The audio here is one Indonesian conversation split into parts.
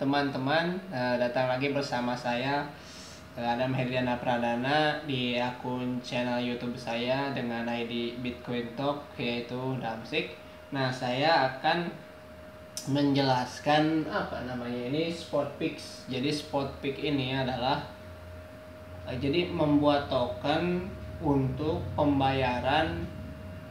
teman-teman, uh, datang lagi bersama saya uh, Adam Herdiana Pradana di akun channel YouTube saya dengan ID Bitcoin Talk yaitu Damsik. Nah, saya akan menjelaskan apa namanya ini Spot Pix. Jadi Spot Pix ini adalah uh, jadi membuat token untuk pembayaran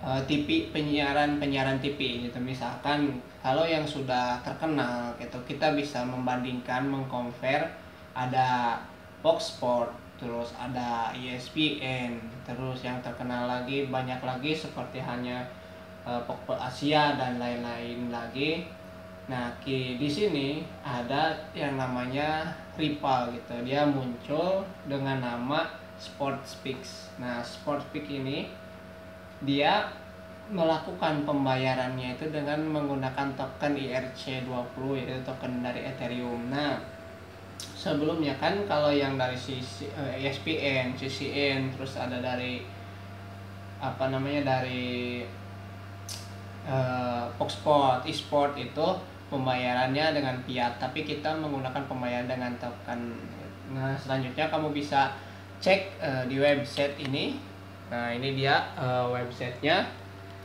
uh, TV penyiaran penyiaran TV gitu. Misalkan kalau yang sudah terkenal gitu kita bisa membandingkan mengconvert ada Fox Sport terus ada ESPN terus yang terkenal lagi banyak lagi seperti hanya uh, Asia dan lain-lain lagi. Nah di sini ada yang namanya Ripple gitu. Dia muncul dengan nama Sportspix nah Sportspix ini dia melakukan pembayarannya itu dengan menggunakan token IRC20 yaitu token dari Ethereum. Nah, sebelumnya kan kalau yang dari sisi uh, eh, ESPN, CCN, terus ada dari apa namanya dari uh, Foxport, eSport itu pembayarannya dengan fiat, tapi kita menggunakan pembayaran dengan token. Nah, selanjutnya kamu bisa cek uh, di website ini. Nah, ini dia uh, websitenya.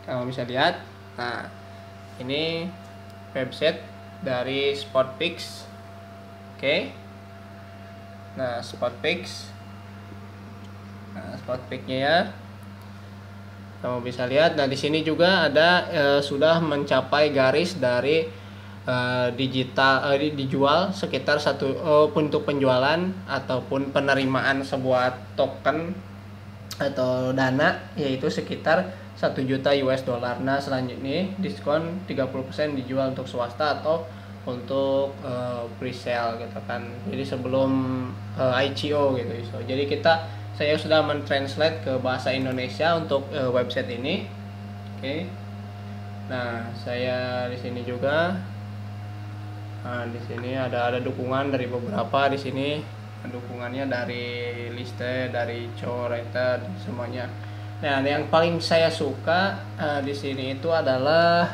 Kamu bisa lihat nah ini website dari Sportpix. Oke. Okay. nah Sportpix. Nah Sportpixnya ya. Kamu bisa lihat. Nah di sini juga ada e, sudah mencapai garis dari e, digital e, dijual sekitar satu e, untuk penjualan ataupun penerimaan sebuah token atau dana yaitu sekitar 1 juta US dollar. Nah, selanjutnya diskon 30% dijual untuk swasta atau untuk uh, pre-sale gitu kan. Jadi sebelum uh, eh, ICO gitu. So, jadi kita saya sudah mentranslate ke bahasa Indonesia untuk uh, website ini. Oke. Okay. Nah, saya di sini juga Nah, di sini ada ada dukungan dari beberapa di sini dukungannya dari liste dari Coreta semuanya Nah, yang paling saya suka uh, di sini itu adalah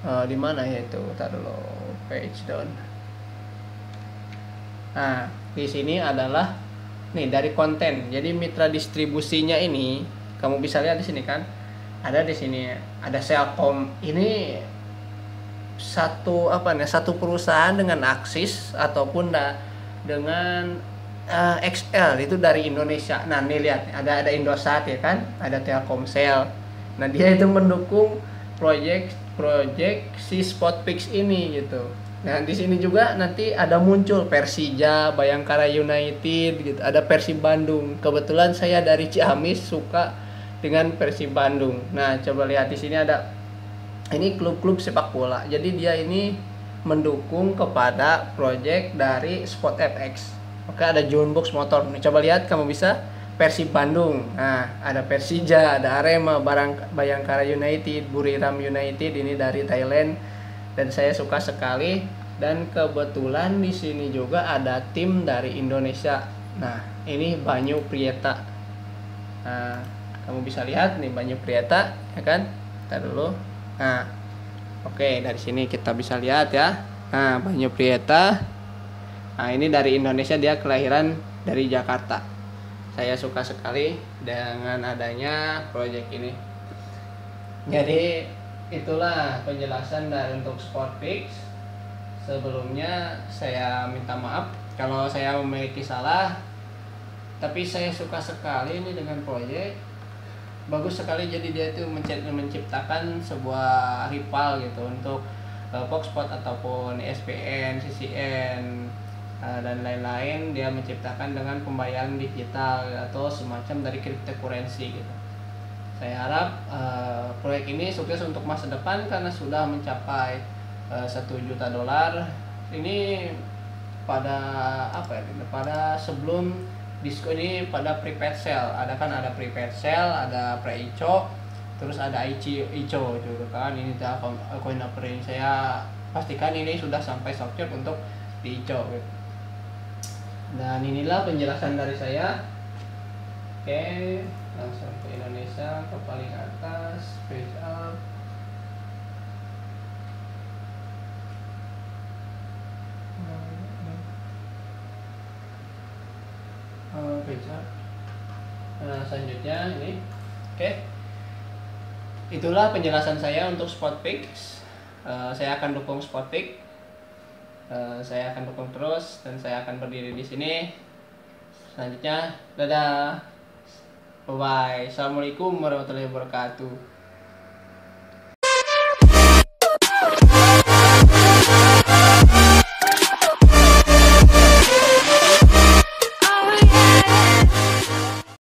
uh, di mana ya itu? Tar dulu, page down. Nah, di sini adalah nih dari konten. Jadi mitra distribusinya ini kamu bisa lihat di sini kan. Ada di sini ada Selcom. Ini satu apa nih? Satu perusahaan dengan aksis ataupun da, dengan uh, eh, XL itu dari Indonesia. Nah, nih lihat ada ada Indosat ya kan, ada Telkomsel. Nah, dia itu mendukung proyek proyek si Spotpix ini gitu. Nah, di sini juga nanti ada muncul Persija, Bayangkara United gitu, ada Persib Bandung. Kebetulan saya dari Ciamis suka dengan Persib Bandung. Nah, coba lihat di sini ada ini klub-klub sepak bola. Jadi dia ini mendukung kepada proyek dari Spot FX Oke ada John Box motor. Nih, coba lihat kamu bisa Persib Bandung. Nah, ada Persija, ada Arema, Barang Bayangkara United, Buriram United ini dari Thailand dan saya suka sekali dan kebetulan di sini juga ada tim dari Indonesia. Nah, ini Banyu Prieta. Nah, kamu bisa lihat nih Banyu Prieta, ya kan? Kita dulu. Nah, oke dari sini kita bisa lihat ya. Nah, Banyu Prieta Nah ini dari Indonesia dia kelahiran dari Jakarta. Saya suka sekali dengan adanya proyek ini. Jadi itulah penjelasan dari untuk Sportpix. Sebelumnya saya minta maaf kalau saya memiliki salah. Tapi saya suka sekali ini dengan proyek. Bagus sekali jadi dia itu menciptakan sebuah rival gitu untuk uh, Foxpot ataupun SPN, CCN, Eh, dan lain-lain dia menciptakan dengan pembayaran digital atau semacam dari cryptocurrency gitu. Saya harap uh, proyek ini sukses untuk masa depan karena sudah mencapai eh, satu uh, juta dolar. Ini pada apa ya? Pada sebelum diskon ini pada prepaid sale. Ada kan ada prepaid sale, ada pre ico, terus ada ico ico juga kan. Ini koin offering saya pastikan ini sudah sampai shopshop untuk di ico dan inilah penjelasan dari saya oke langsung ke Indonesia ke paling atas page up nah, bisa. Nah selanjutnya ini. Oke. Itulah penjelasan saya untuk Spotfix uh, saya akan dukung Spotfix uh, saya akan dukung terus dan saya akan berdiri di sini. Selanjutnya dadah. Bye bye assalamualaikum warahmatullahi wabarakatuh